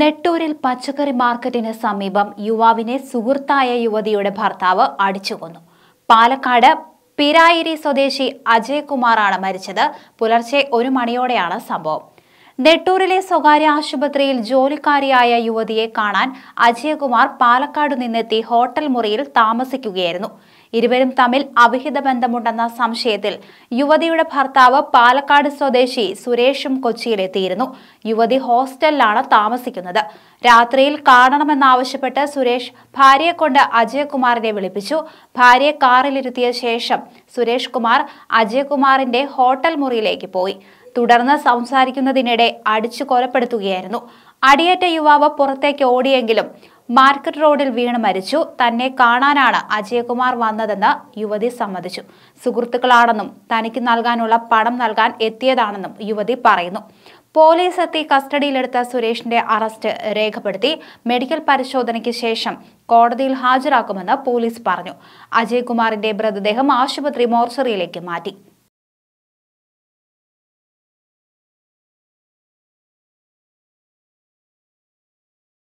നെട്ടൂരിൽ പച്ചക്കറി മാർക്കറ്റിന് സമീപം യുവാവിനെ സുഹൃത്തായ യുവതിയുടെ ഭർത്താവ് അടിച്ചുകൊന്നു. പാലക്കാട് പിരായിരി സ്വദേശി അജയ് കുമാറാണ് മരിച്ചത്. പുലർച്ചെ ഒരു മണിയോടെയാണ് സംഭവം. നെട്ടൂരിലെ സ്വകാര്യ ആശുപത്രിയിൽ ജോലിക്കാരിയായ യുവതിയെ കാണാൻ അജയകുമാർ പാലക്കാട് നിന്നെത്തി ഹോട്ടൽ മുറിയിൽ താമസിക്കുകയായിരുന്നു. ഇരുവരും തമ്മിൽ അവിഹിത ബന്ധമുണ്ടെന്ന സംശയത്തിൽ യുവതിയുടെ ഭർത്താവ് പാലക്കാട് സ്വദേശി സുരേഷും കൊച്ചിയിലെത്തിയിരുന്നു. യുവതി ഹോസ്റ്റലിലാണ് താമസിക്കുന്നത്. രാത്രിയിൽ കാണണമെന്നാവശ്യപ്പെട്ട് സുരേഷ് ഭാര്യയെ കൊണ്ട് അജയകുമാറിനെ വിളിപ്പിച്ചു. ഭാര്യയെ കാറിലിരുത്തിയ ശേഷം സുരേഷ് കുമാർ അജയകുമാറിന്റെ ഹോട്ടൽ മുറിയിലേക്ക് പോയി. തുടർന്ന് സംസാരിക്കുന്നതിനിടെ അടിച്ചു കൊലപ്പെടുത്തുകയായിരുന്നു. അടിയേറ്റ യുവാവ് പുറത്തേക്ക് ഓടിയെങ്കിലും മാർക്കറ്റ് റോഡിൽ വീണ് മരിച്ചു. തന്നെ കാണാനാണ് അജയകുമാർ വന്നതെന്ന് യുവതി സമ്മതിച്ചു. സുഹൃത്തുക്കളാണെന്നും തനിക്ക് നൽകാനുള്ള പണം നൽകാൻ എത്തിയതാണെന്നും യുവതി പറയുന്നു. പോലീസ് എത്തി കസ്റ്റഡിയിലെടുത്ത സുരേഷിന്റെ അറസ്റ്റ് രേഖപ്പെടുത്തി. മെഡിക്കൽ പരിശോധനയ്ക്ക് ശേഷം കോടതിയിൽ ഹാജരാക്കുമെന്ന് പോലീസ് പറഞ്ഞു. അജയ്കുമാറിന്റെ മൃതദേഹം ആശുപത്രി മോർച്ചറിയിലേക്ക് മാറ്റി.